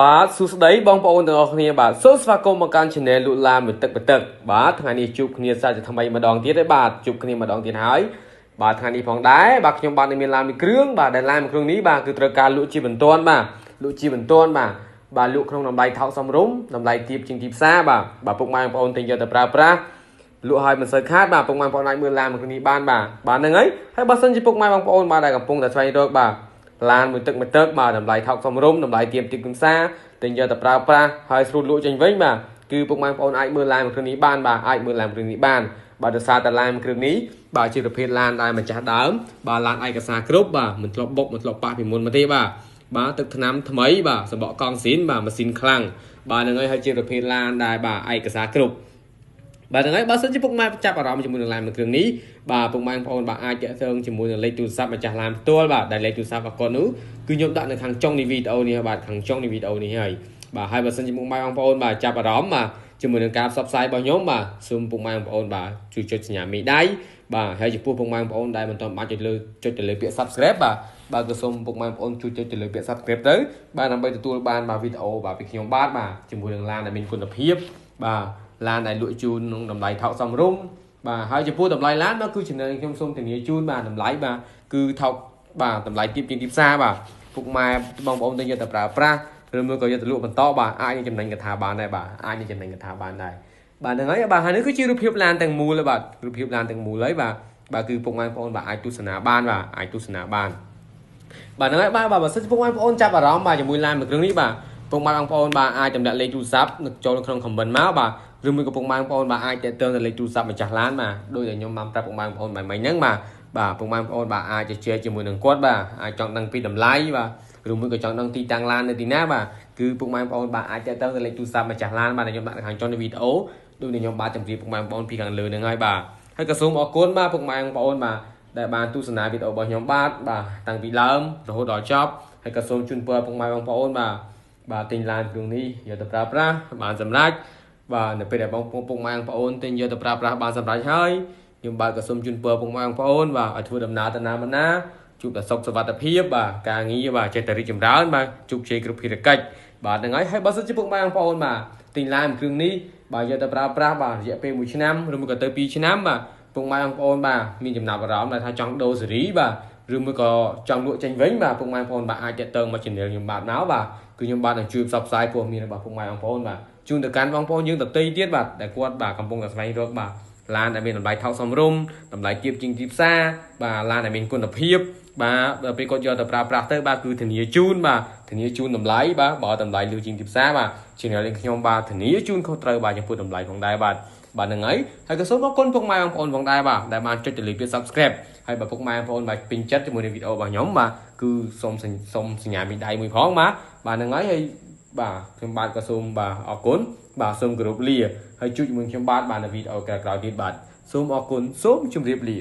បាទសួស្តីបងប្អូនទាំងអស់គ្នាបាទសូមស្វាគមន៍មកកាន់ Channel លូឡាមួយទឹកមួយទឹកបាទថ្ងៃនេះជួបគ្នាសាជាថ្មីម្ដងទៀតហើយបាទជួបគ្នាម្ដងទៀតហើយបាទថ្ងៃនេះផងដែរបាទខ្ញុំបាទមានឡានមួយគ្រឿងបាទដែលឡានមួយគ្រឿងនេះបាទគឺត្រូវការលក់ជាបន្ទាន់បាទលក់ជាបន្ទាន់បាទបាទលក់ក្នុងតម្លៃថោកសមរម្យតម្លៃទាបជាងទីផ្សារបាទបាទពុកម៉ែបងប្អូនទិញយកទៅប្រើប្រាស់លក់ឲ្យមិនសូវខាតបាទពុកម៉ែបងប្អូនអាចមើលឡានមួយគ្រឿងនេះបានបាទបាទហ្នឹងហើយហើយបើសិនជាពុកម៉ែបងប្អូនបាទដែលកំពុងតែស្វែងរកបាទ ឡានមួយទឹកមួយទឹកបាទតម្លៃថោកសមរម្យតម្លៃទៀមទីគំសាទិញយកទៅប្រើប្រាស់ហើយស្រួលលក់ចេញវិញបាទគឺពុកម៉ែបងប្អូនអាចមើលឡានមួយគ្រឿងនេះបានបាទអាចមើលឡានមួយគ្រឿងនេះបានបាទដោយសារតែឡានមួយគ្រឿងនេះបាទជាប្រភេទឡានដែលម្ចាស់ដើមបាទឡានឯកសារគ្រប់បាទមិនធ្លាប់បុកមិនធ្លាប់ប៉ះពីមុនមកទេបាទបាទទឹកថ្នាំថ្មីបាទសម្បកកង់ស៊ីនបាទម៉ាស៊ីនខ្លាំងបាទនឹងហើយជាប្រភេទឡានដែលបាទឯកសារគ្រប់ បាទហ្នឹងហើយបើសិនជាពុកម៉ែចាប់អារម្មណ៍ជាមួយនឹងឡានមួយគ្រឿងនេះបាទពុកម៉ែបងប្អូនបាទអាចតាក់ទងជាមួយនឹងលេខទូរស័ព្ទម្ចាស់ឡានផ្ទាល់បាទដែលលេខទូរស័ព្ទរបស់គាត់នោះគឺខ្ញុំដាក់នៅខាងចុងនៃវីដេអូនេះបាទខាងចុងនៃវីដេអូនេះហើយបាទហើយបើសិនជាពុកម៉ែបងប្អូនបាទចាប់អារម្មណ៍បាទជាមួយនឹងការផ្សព្វផ្សាយរបស់ខ្ញុំបាទសូមពុកម៉ែបងប្អូនបាទជួយចុចសញ្ញាមេដៃបាទហើយចំពោះពុកម៉ែបងប្អូនដែលមិនទាន់បានចុចលើចុចទៅលើពាក្យ Subscribe បាទបាទក៏សូមពុកម៉ែបងប្អូនជួយចុចទៅលើពាក្យ Subscribe ទៅបាទដើម្បីទទួលបានបាទវីដេអូបាទពីខ្ញុំបាទបាទជាមួយនឹងឡានដែលមានគុណភាពបាទ ឡានដែលលក់ជូនក្នុងតម្លៃថោកសមរម្យបាទហើយចំពោះតម្លៃឡាននោះគឺចំណេញខ្ញុំសូមធានាជូនបាទតម្លៃបាទគឺថោកបាទតម្លៃទាបជាងទីផ្សារបាទពុកម៉ែបងប្អូនទៅយកទៅប្រើប្រាស់ឬមួយក៏យកទៅលក់បន្តបាទអាចនឹងចំណេញកថាបានដែរបាទអាចនឹងចំណេញកថាបានដែរបាទហ្នឹងហើយបាទហើយនេះគឺជារូបភាពឡានទាំងមូលបាទរូបភាពឡានទាំងមូលហើយបាទបាទគឺពុកម៉ែបងប្អូនបាទអាចទស្សនាបានបាទអាចទស្សនាបានបាទហ្នឹងហើយបាទបាទបើសិនពុកម៉ែបងប្អូនចាប់អារម្មណ៍បាទជាមួយឡានមួយគ្រឿងនេះបាទ ពុកម៉ែបងប្អូនបាទអាចតម្លាក់លេខទូរស័ព្ទចូលក្នុង comment មកបាទឬមួយក៏ពុកម៉ែបងប្អូនបាទអាចតេតើទៅលេខទូរស័ព្ទម្ចាស់ឡានបាទដោយតែខ្ញុំបានប្រាប់ពុកម៉ែបងប្អូនបែបមិញហ្នឹងបាទបាទពុកម៉ែបងប្អូនបាទអាចជជែកជាមួយនឹងគាត់បាទអាចចង់ដឹងពីតម្លៃបាទឬមួយក៏ចង់ដឹងទីតាំងឡាននៅទីណាបាទគឺពុកម៉ែបងប្អូនបាទអាចតេតើទៅលេខទូរស័ព្ទម្ចាស់ឡានបាទខ្ញុំដាក់នៅខាងចុងនៃវីដេអូដូចខ្ញុំបាទជម្រាបពុកម៉ែបងប្អូនពីខាងលើហ្នឹងហើយបាទហើយក៏សូមអរគុណបាទពុកម៉ែបងប្អូនបាទដែលបានទស្សនាវីដេអូរបស់ខ្ញុំបាទបាទតាំងពីដើមរហូតដល់ចប់ហើយក៏សូមជូនពរពុកម៉ែបងប្អូនបាទ បាទទិញឡានគ្រឿងនេះយកទៅប្រើប្រាស់បានសម្រេចបាទនៅពេលដែលបងពុកម៉ែបងប្អូនទិញយកទៅប្រើប្រាស់បានសម្រេចហើយខ្ញុំបាទក៏សូមជូនពរពុកម៉ែបងប្អូនបាទឲ្យធ្វើដំណើរទៅណាមកណាជួបតែសុខសុវត្ថិភាពបាទការងារបាទចេះតែរីកចម្រើនបាទជោគជ័យគ្រប់ភារកិច្ចបាទហ្នឹងហើយហើយបើសិនជាពុកម៉ែបងប្អូនបាទទិញឡានគ្រឿងនេះបាទយកទៅប្រើប្រាស់បាទរយៈពេល1ឆ្នាំឬមួយក៏ទៅ2ឆ្នាំបាទពុកម៉ែបងប្អូនបាទមានចំណាប់អារម្មណ៍ថាចង់ដូរសេរីបាទ ឬមួយក៏ចង់លក់ចេញវិញបាទពុកម៉ែបងប្អូនបាទអាចតេតើមក channel ខ្ញុំបាទមកបាទគឺខ្ញុំបាទនឹងជួយផ្សព្វផ្សាយព័ត៌មានរបស់ពុកម៉ែបងប្អូនបាទជូនទៅកាន់បងប្អូនយើងដទៃទៀតបាទដែលគាត់បាទកំពុងតែស្វែងរកបាទឡានដែលមានតម្លៃថោកសមរម្យតម្លៃទាបជាងទីផ្សារបាទឡានដែលមានគុណភាពបាទដល់ពេលគាត់យកទៅប្រើប្រាស់ទៅបាទគឺធានាជូនបាទធានាជូនតម្លៃបាទបើតម្លៃលើជាងទីផ្សារបាទជាងនេះខ្ញុំបាទធានាជូនខុសត្រូវបាទចំពោះតម្លៃផងដែរបាទបាទហ្នឹងហើយហើយក៏សូមអរគុណពុកម៉ែបងប្អូនផងដែរបាទដែលបានចុចទៅលើពាក្យ Subscribe ហើយបើពុកម៉ែបងប្អូនបាទពេញចិត្តជាមួយនឹងវីដេអូរបស់ខ្ញុំបាទគឺសូមសូមសញ្ញាមីដៃមួយផងបាទបាទហ្នឹងហើយហើយបាទខ្ញុំបាទក៏សូមបាទអរគុណបាទសូមគោរពលាហើយជួបជាមួយខ្ញុំបាទបាទនៅវីដេអូក្រោយៗទៀតបាទសូមអរគុណសូមជម្រាបលា